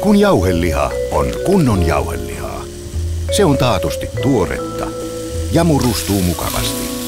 Kun jauheliha on kunnon jauhelihaa, se on taatusti tuoretta ja murustuu mukavasti.